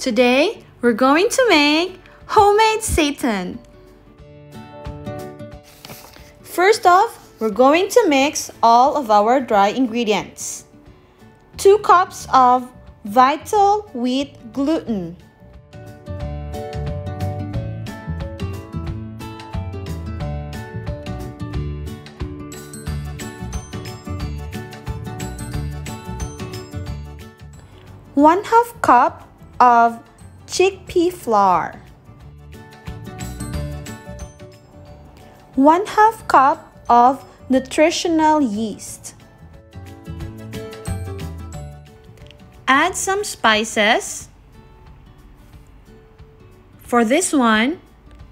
Today, we're going to make homemade seitan. First off, we're going to mix all of our dry ingredients. 2 cups of vital wheat gluten. One half cup of chickpea flour. 1 half cup of nutritional yeast. Add some spices. For this one,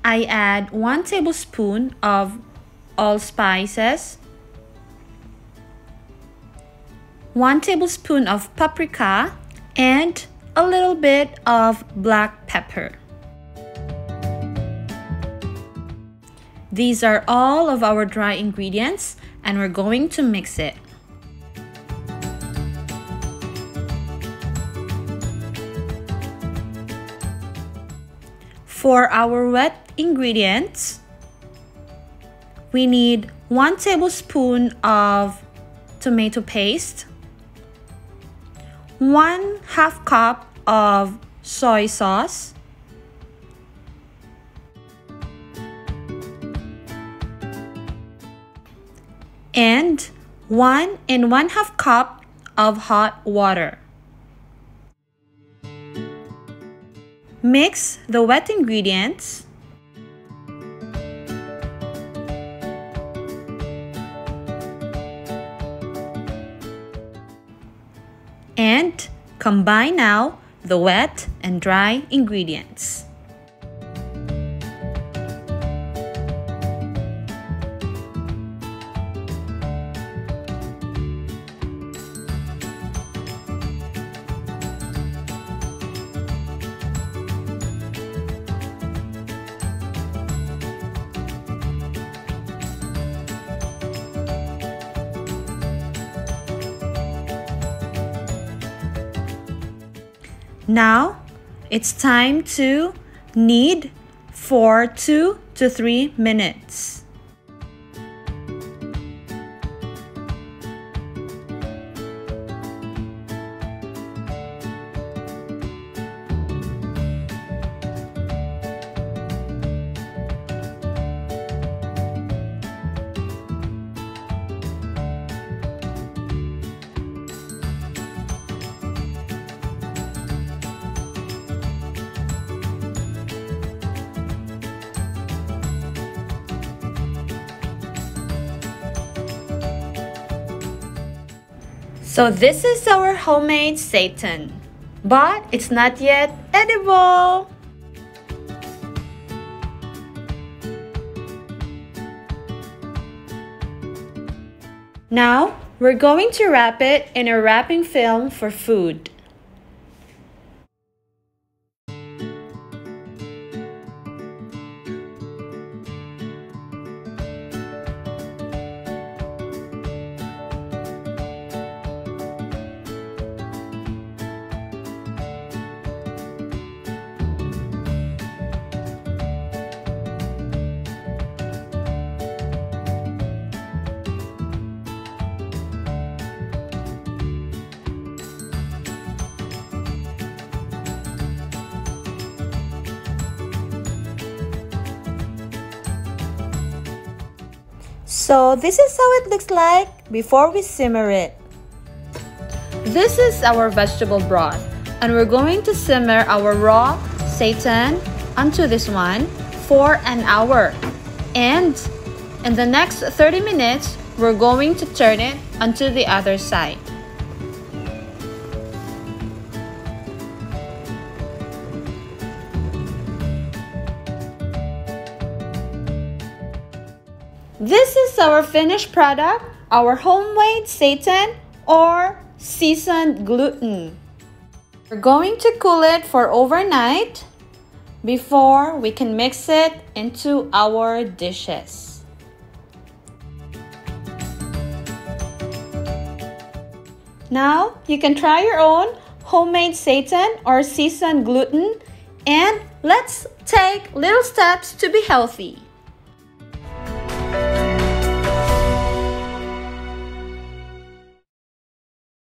I add 1 tablespoon of allspice, 1 tablespoon of paprika, and a little bit of black pepper. These are all of our dry ingredients and we're going to mix it. For our wet ingredients, we need 1 tablespoon of tomato paste, 1 half cup of soy sauce, and 1 and 1 half cup of hot water. Mix the wet ingredients and combine now the wet and dry ingredients. Now, it's time to knead for 2 to 3 minutes. So this is our homemade seitan, but it's not yet edible. Now, we're going to wrap it in a wrapping film for food. So this is how it looks like before we simmer it. This is our vegetable broth and we're going to simmer our raw seitan onto this one for an hour. And in the next 30 minutes, we're going to turn it onto the other side. This is our finished product, our homemade seitan or seasoned gluten. We're going to cool it for overnight before we can mix it into our dishes. Now you can try your own homemade seitan or seasoned gluten and let's take little steps to be healthy.